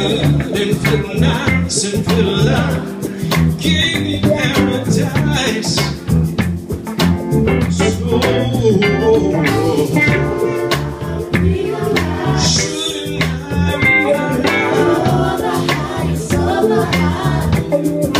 They feel nice and feel love, Give me paradise So Shouldn't I be